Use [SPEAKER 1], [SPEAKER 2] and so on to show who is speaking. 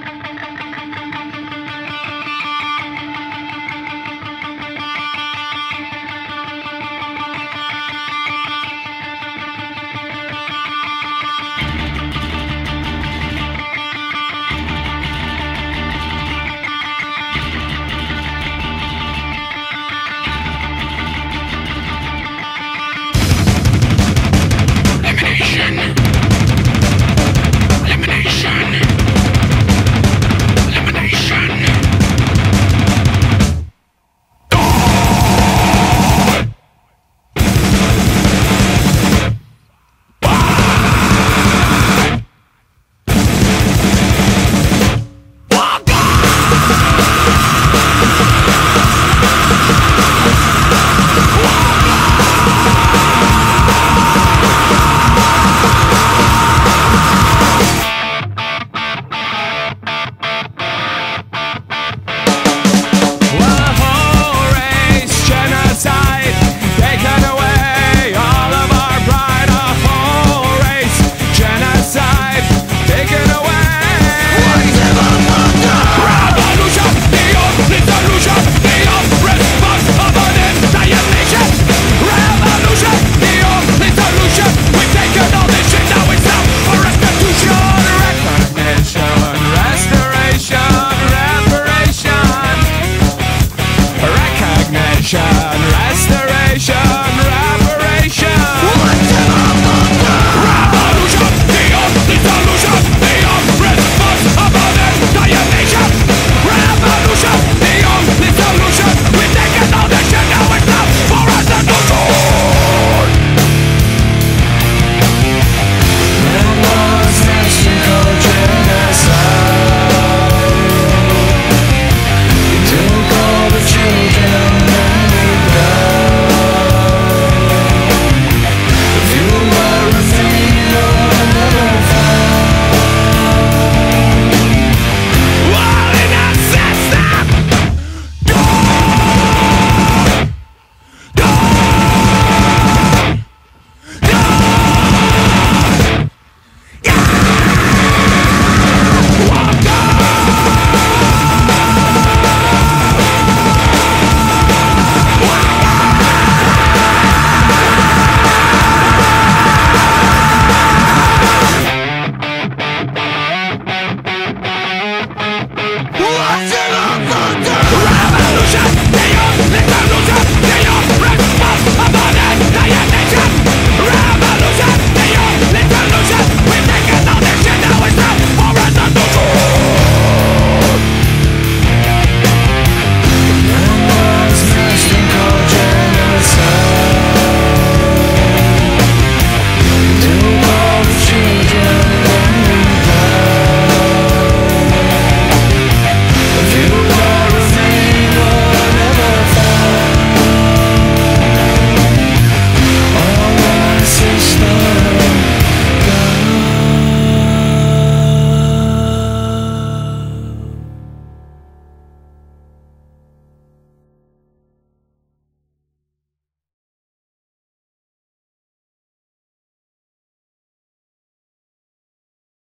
[SPEAKER 1] ¡Gracias!